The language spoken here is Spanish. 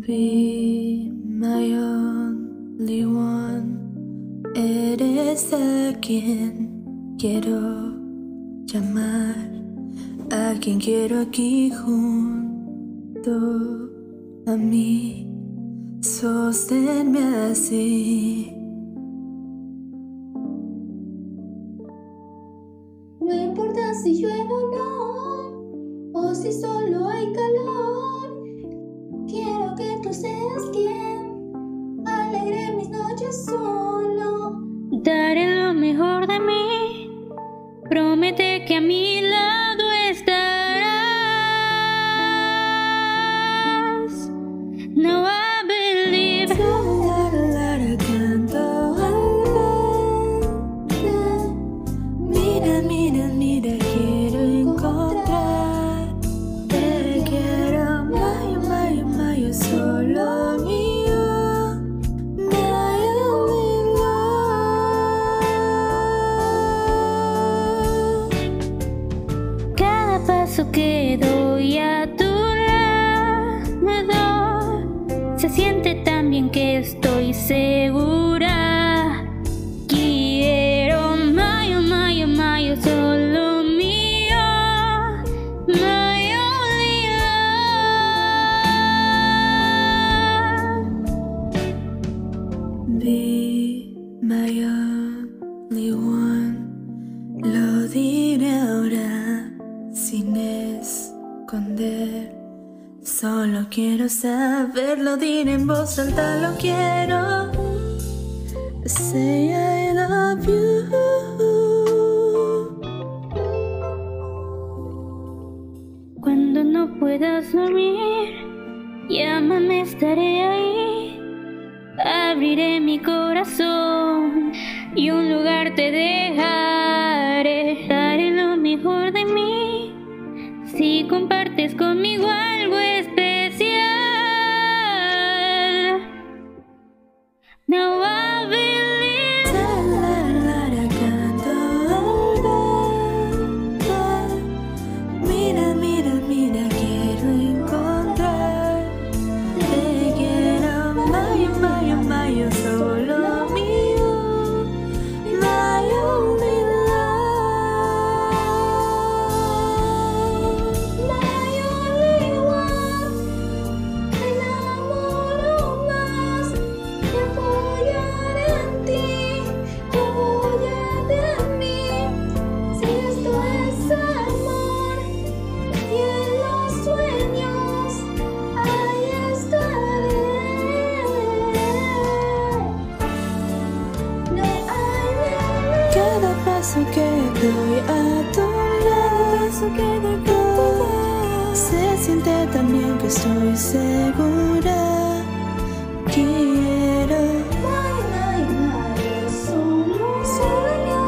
Be my only one. Eres a quien quiero llamar, a quien quiero aquí junto a mí. Sosténme así. No importa si llueve o no, o si solo hay calor. Que paso que doy a tu lado se siente tan bien que estoy segura. Quiero mayo, mayo, mayo, solo mío. My only love. Be my only one. Esconder. Solo quiero saber, lo diré en voz alta, lo quiero. Say I love you. Cuando no puedas dormir, llámame, estaré ahí. Abriré mi corazón y un lugar te dejaré. Daré lo mejor de mí si compartes conmigo algo especial. Now I believe. Mira, mira, mira, quiero encontrar. Te quiero, mayo, mayo, mayo, solo paso que doy a tu lado que doy, se siente también que estoy segura. Quiero solo sueño,